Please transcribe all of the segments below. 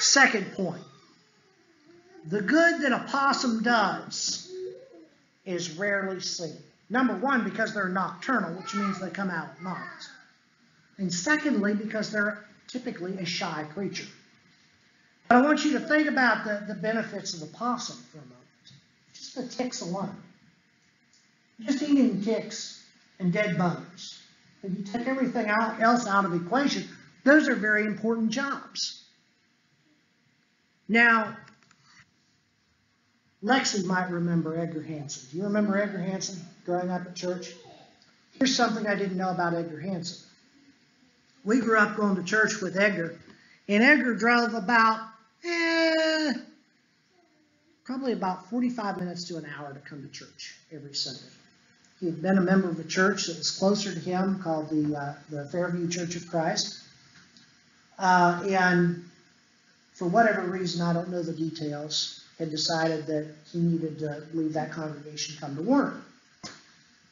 Second point. The good that a possum does is rarely seen. Number one, because they're nocturnal, which means they come out at night. And secondly, because they're typically a shy creature. But I want you to think about the, the benefits of the possum for a moment. Just the ticks alone. Just eating ticks and dead bones. If you take everything else out of the equation, those are very important jobs. Now, Lexi might remember Edgar Hansen. Do you remember Edgar Hansen growing up at church? Here's something I didn't know about Edgar Hansen. We grew up going to church with Edgar, and Edgar drove about, eh, probably about 45 minutes to an hour to come to church every Sunday. He had been a member of a church that was closer to him called the, uh, the Fairview Church of Christ. Uh, and for whatever reason, I don't know the details, had decided that he needed to leave that congregation, come to work.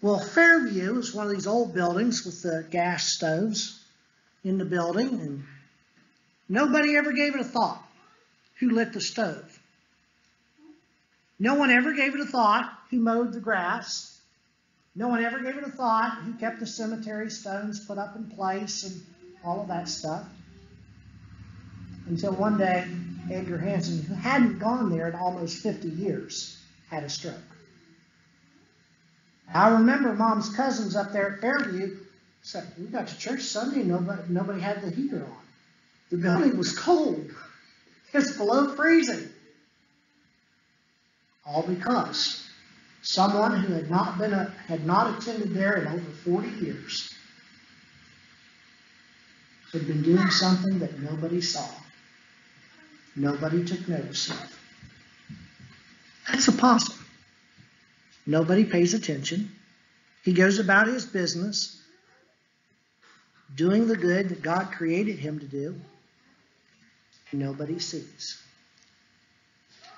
Well, Fairview is one of these old buildings with the gas stoves in the building, and nobody ever gave it a thought who lit the stove. No one ever gave it a thought who mowed the grass. No one ever gave it a thought who kept the cemetery stones put up in place and all of that stuff. Until one day, Edgar Hansen, who hadn't gone there in almost 50 years, had a stroke. I remember mom's cousins up there at Fairview said, we got to church Sunday, nobody, nobody had the heater on. The building was cold. It's below freezing. All because someone who had not been a, had not attended there in over 40 years had been doing something that nobody saw nobody took notice of. That's a possum. Nobody pays attention. He goes about his business, doing the good that God created him to do, nobody sees.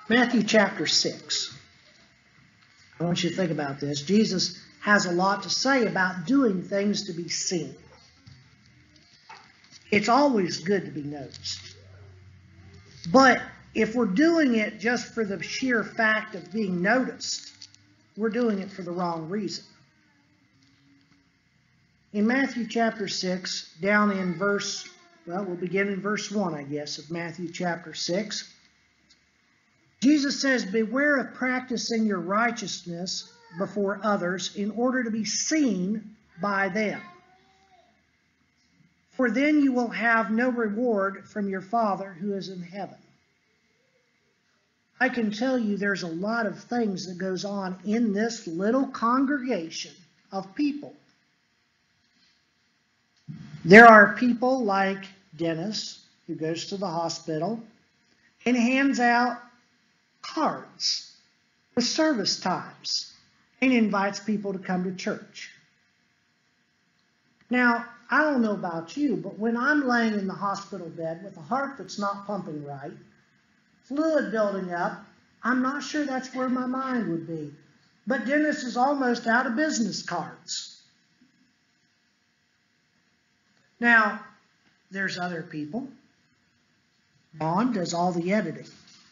Matthew chapter 6. I want you to think about this. Jesus has a lot to say about doing things to be seen. It's always good to be noticed. But if we're doing it just for the sheer fact of being noticed, we're doing it for the wrong reason. In Matthew chapter 6, down in verse, well, we'll begin in verse 1, I guess, of Matthew chapter 6. Jesus says, Beware of practicing your righteousness before others in order to be seen by them for then you will have no reward from your Father who is in heaven. I can tell you there's a lot of things that goes on in this little congregation of people. There are people like Dennis, who goes to the hospital and hands out cards with service times and invites people to come to church. Now, I don't know about you, but when I'm laying in the hospital bed with a heart that's not pumping right, fluid building up, I'm not sure that's where my mind would be. But Dennis is almost out of business cards. Now, there's other people. Dawn does all the editing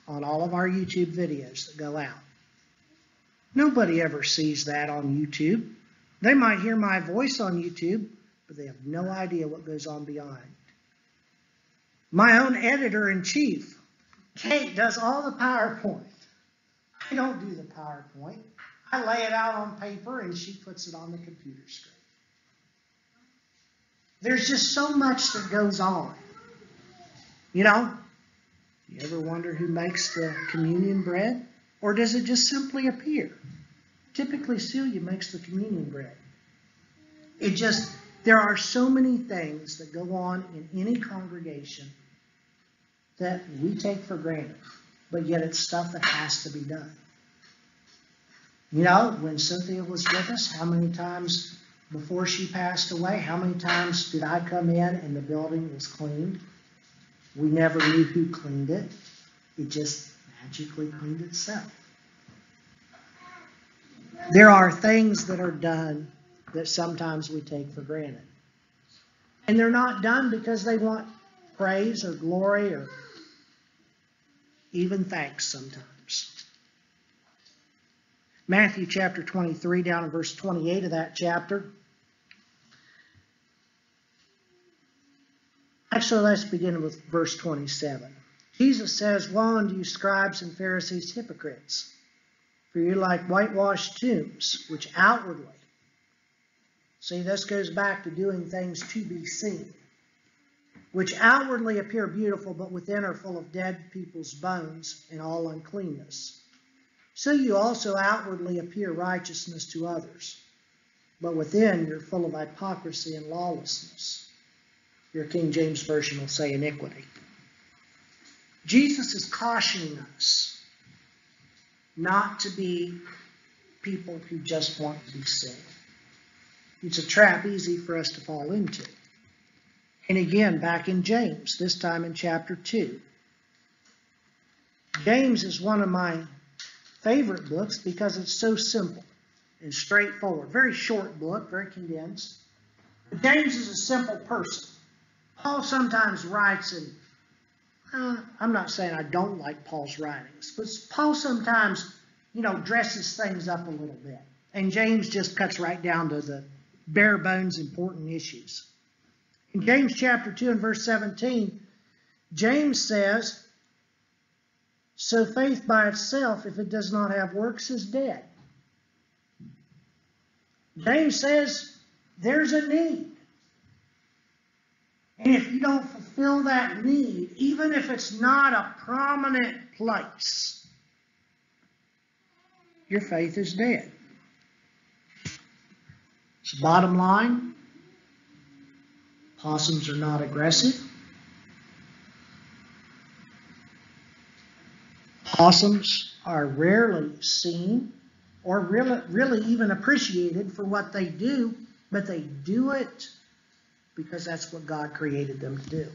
on all of our YouTube videos that go out. Nobody ever sees that on YouTube. They might hear my voice on YouTube, but they have no idea what goes on beyond. My own editor in chief, Kate, does all the PowerPoint. I don't do the PowerPoint. I lay it out on paper and she puts it on the computer screen. There's just so much that goes on. You know, you ever wonder who makes the communion bread? Or does it just simply appear? Typically, Celia makes the communion bread. It just there are so many things that go on in any congregation that we take for granted, but yet it's stuff that has to be done. You know, when Cynthia was with us, how many times before she passed away, how many times did I come in and the building was cleaned? We never knew who cleaned it. It just magically cleaned itself. There are things that are done that sometimes we take for granted. And they're not done because they want praise or glory or even thanks sometimes. Matthew chapter 23, down in verse 28 of that chapter. Actually, let's begin with verse 27. Jesus says, Woe unto you, scribes and Pharisees, hypocrites! For you're like whitewashed tombs, which outwardly, see, this goes back to doing things to be seen, which outwardly appear beautiful, but within are full of dead people's bones and all uncleanness. So you also outwardly appear righteousness to others, but within you're full of hypocrisy and lawlessness. Your King James Version will say iniquity. Jesus is cautioning us not to be people who just want to be seen. It's a trap easy for us to fall into. And again, back in James, this time in chapter 2. James is one of my favorite books because it's so simple and straightforward. Very short book, very condensed. But James is a simple person. Paul sometimes writes in uh, I'm not saying I don't like Paul's writings, but Paul sometimes, you know, dresses things up a little bit. And James just cuts right down to the bare bones important issues. In James chapter 2 and verse 17, James says, So faith by itself, if it does not have works, is dead. James says there's a need. And if you don't fulfill that need, even if it's not a prominent place, your faith is dead. So bottom line, possums are not aggressive. Possums are rarely seen or really, really even appreciated for what they do, but they do it because that's what God created them to do.